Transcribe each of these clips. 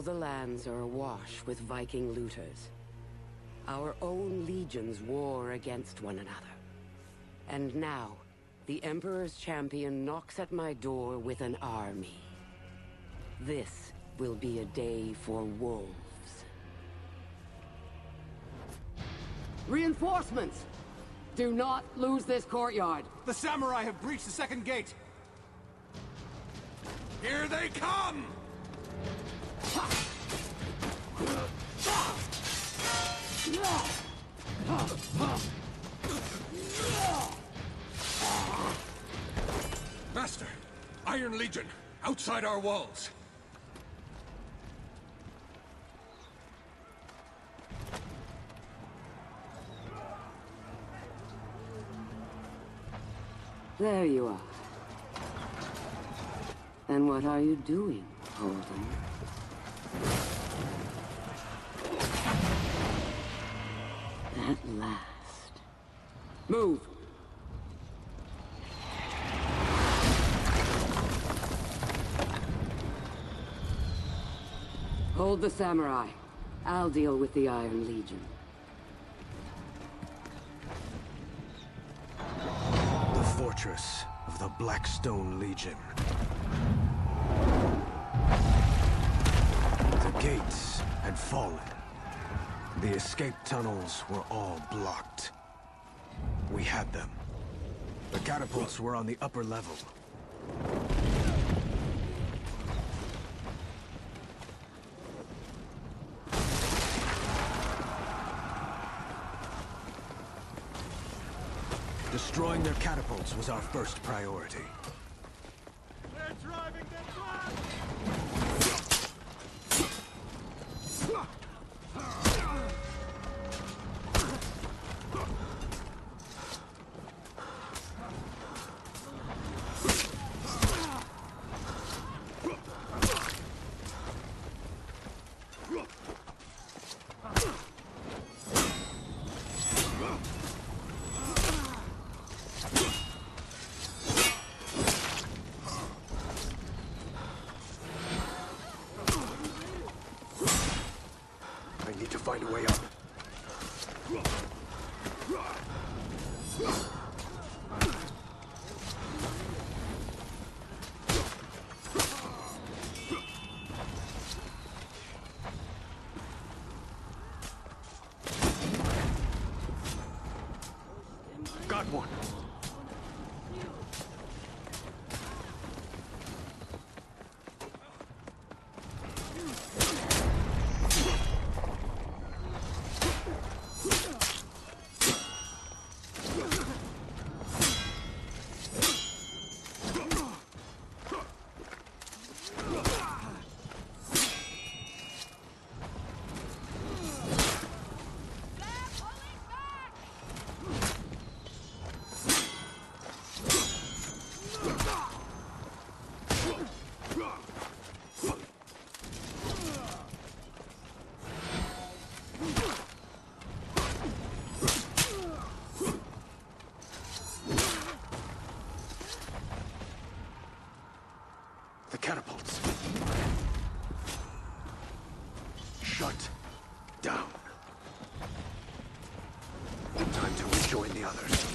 All the lands are awash with Viking looters. Our own legions war against one another. And now, the Emperor's champion knocks at my door with an army. This will be a day for wolves. Reinforcements! Do not lose this courtyard! The samurai have breached the second gate! Here they come! Master, Iron Legion, outside our walls. There you are. And what are you doing, Holden? At last. Move! Hold the samurai. I'll deal with the Iron Legion. The fortress of the Blackstone Legion. Gates had fallen. The escape tunnels were all blocked. We had them. The catapults were on the upper level. Destroying their catapults was our first priority. They're driving the truck! I need to find a way up. Got one. The catapults. Shut down. Time to rejoin the others.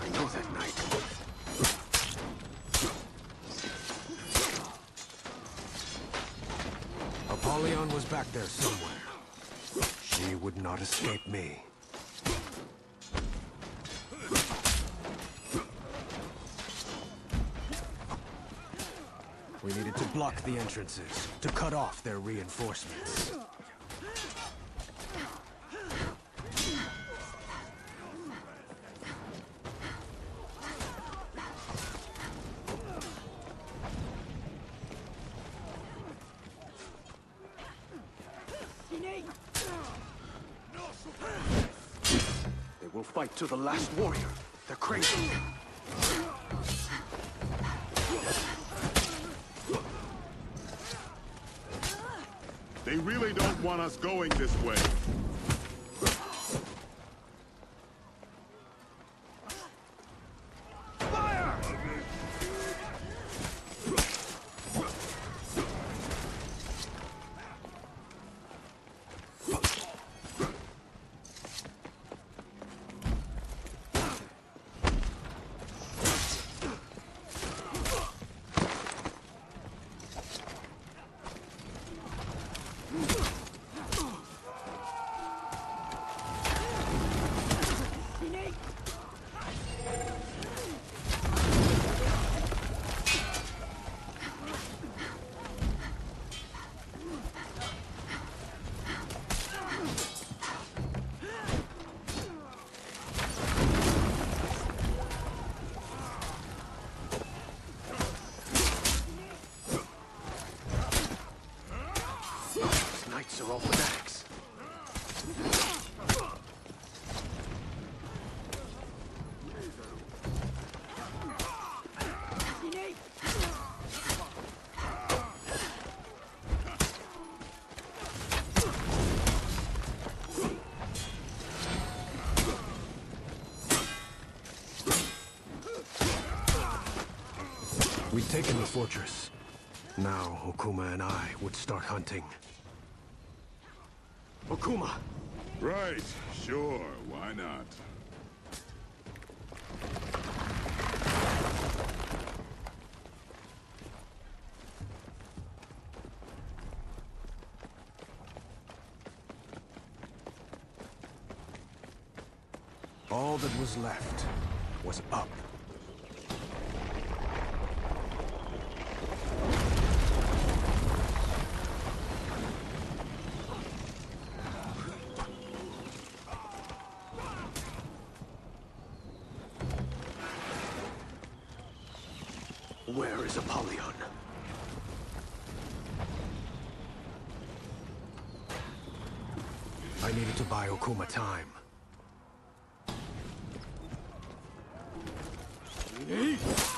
I know that night. Apollyon was back there somewhere. She would not escape me. We needed to block the entrances, to cut off their reinforcements. to the last warrior. They're crazy. They really don't want us going this way. Taken the fortress. Now, Okuma and I would start hunting. Okuma! Right, sure, why not? All that was left was up. Where is Apollyon? I needed to buy Okuma time. Arrows!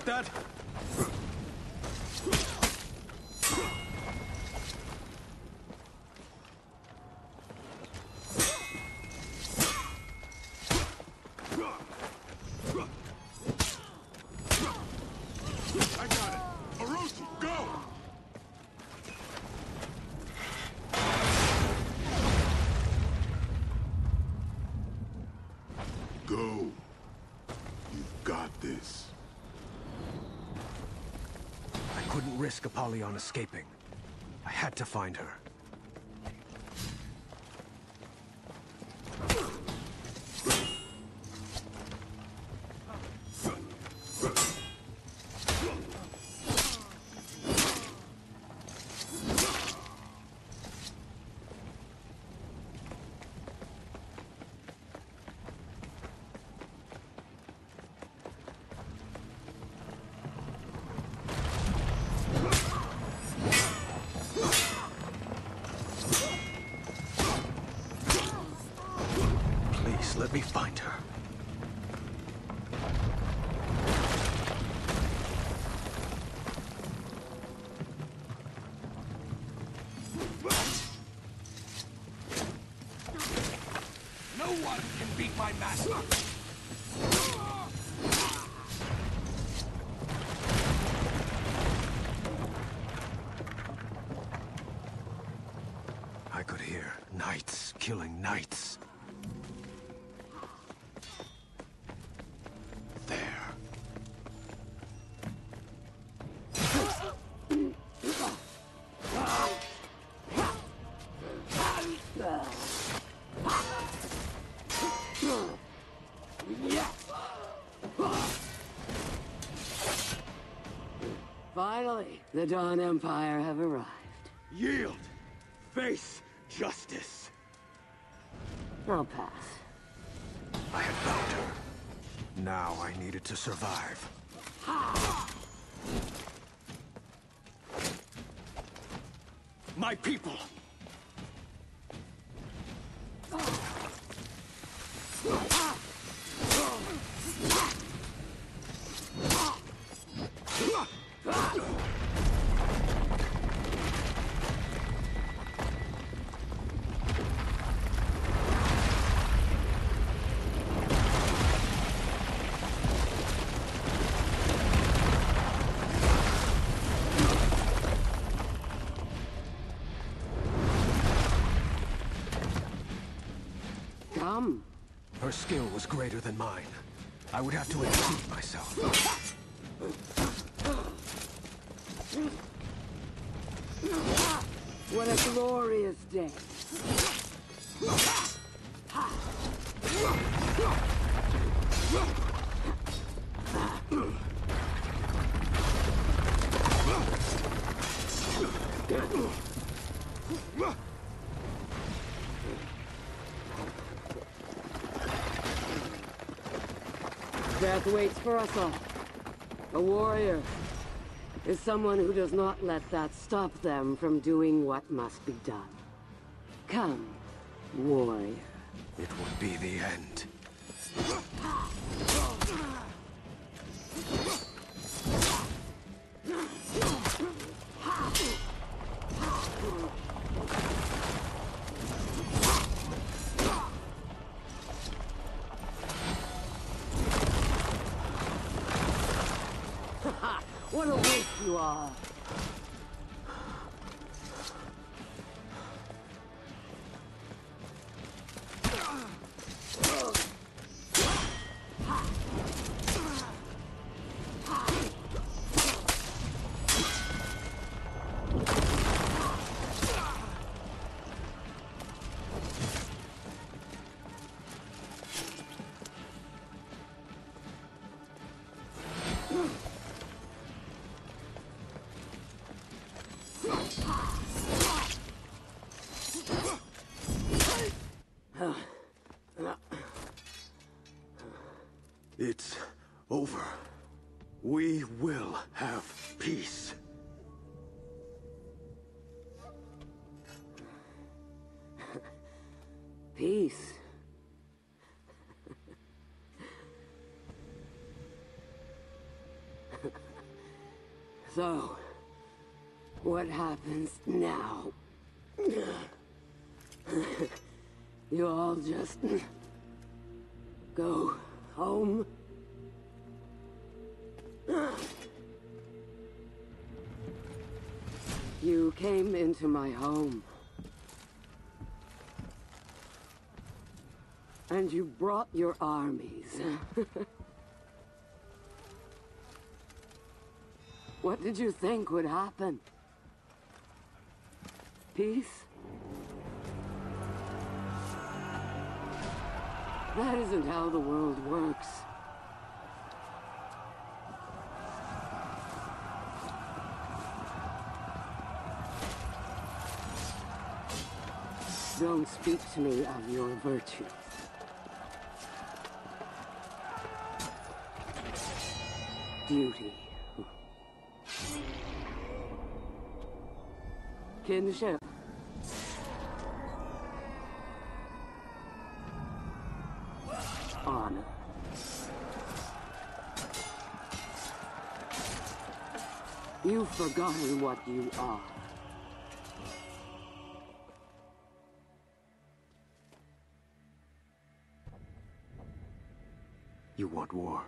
Got that? I got it! Orochi, go! Go. You've got this. I risk Apollyon escaping. I had to find her. Please, let me find her. No one can beat my master! The Dawn Empire have arrived. Yield! Face justice! I'll pass. I had found her. Now I needed to survive. My people! Come. Her skill was greater than mine. I would have to exceed myself. What a glorious day. Death waits for us all. A warrior is someone who does not let that stop them from doing what must be done. Come, warrior. It would be the end. この兵器は。We will have peace. Peace. so, what happens now? You all just go home? You came into my home. And you brought your armies. what did you think would happen? Peace? That isn't how the world works. Don't speak to me of your virtues. Duty. Kinship. Honor. You've forgotten what you are. War.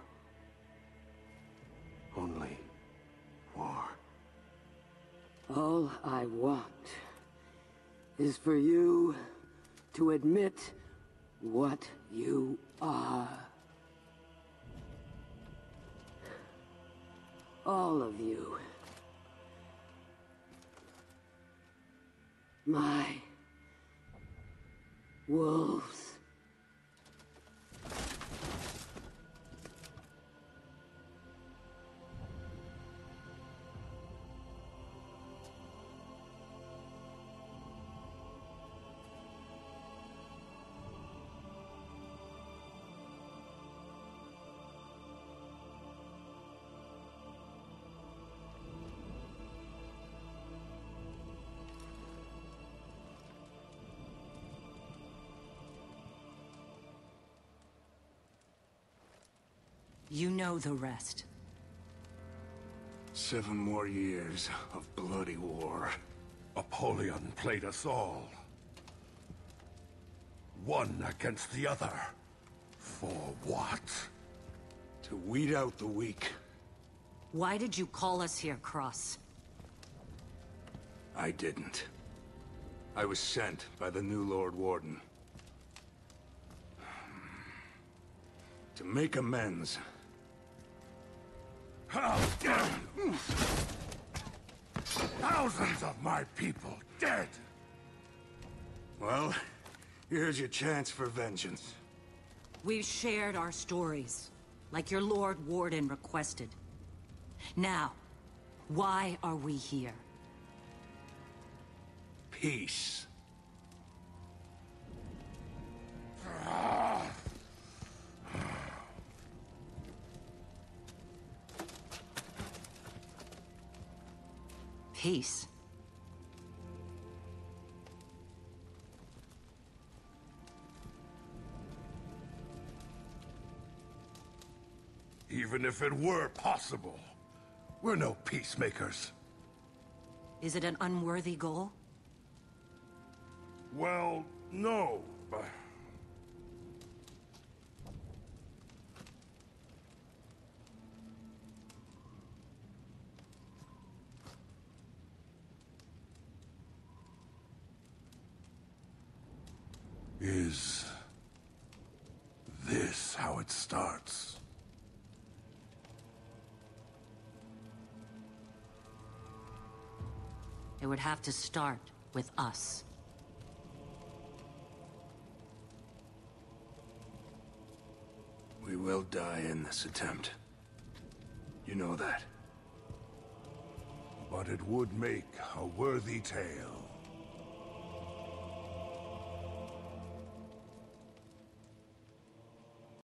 Only war. All I want is for you to admit what you are. All of you. My wolves. You know the rest. Seven more years of bloody war. Apollyon played us all. One against the other. For what? To weed out the weak. Why did you call us here, Cross? I didn't. I was sent by the new Lord Warden. To make amends. How dare you! Thousands of my people dead! Well, here's your chance for vengeance. We've shared our stories, like your Lord Warden requested. Now, why are we here? Peace. Peace. Even if it were possible, we're no peacemakers. Is it an unworthy goal? Well, no, but... Is... this how it starts? It would have to start with us. We will die in this attempt. You know that. But it would make a worthy tale.